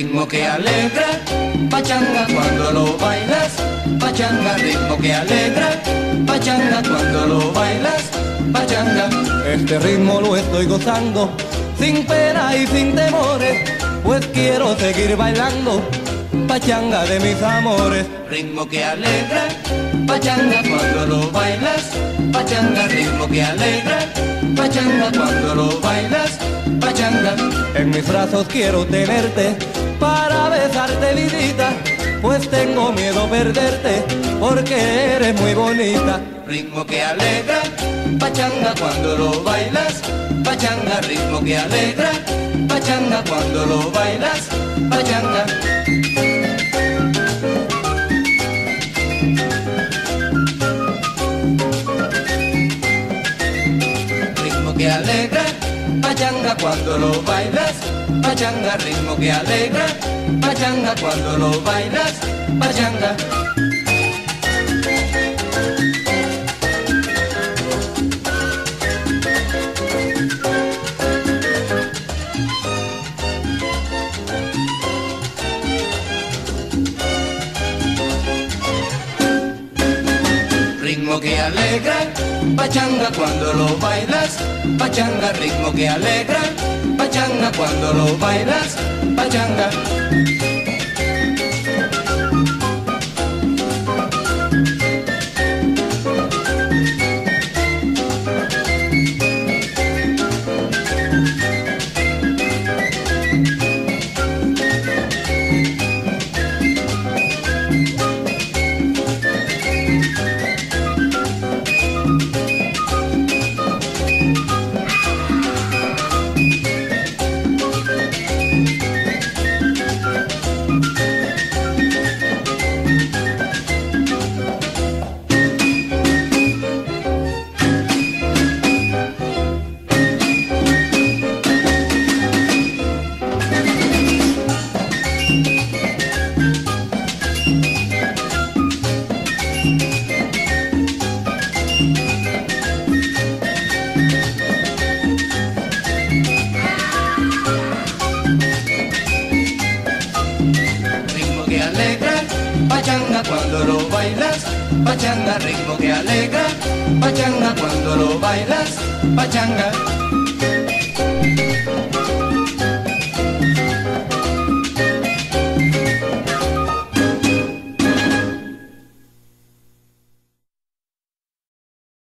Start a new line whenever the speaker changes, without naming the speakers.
ritmo que alegra, pachanga cuando lo bailas, pachanga, ritmo que alegra, pachanga cuando lo bailas, pachanga.
Este ritmo lo estoy gozando, sin pena y sin temores, pues quiero seguir bailando, pachanga de mis amores.
Ritmo que alegra, pachanga cuando lo bailas, pachanga, ritmo que alegra, pachanga cuando lo bailas, pachanga.
En mis brazos quiero tenerte para besarte vidita, pues tengo miedo perderte porque eres muy bonita.
Ritmo que alegra, pachanga cuando lo bailas, pachanga, ritmo que alegra, pachanga cuando lo bailas, pachanga. Que alegra, pachanga cuando lo bailas, pachanga, ritmo que alegra, pachanga cuando lo bailas, pachanga. Ritmo que alegra, pachanga cuando lo bailas, pachanga, ritmo que alegra, pachanga cuando lo bailas, pachanga. Alegra, pachanga cuando lo bailas, pachanga, ritmo que alegra, pachanga cuando lo bailas, pachanga.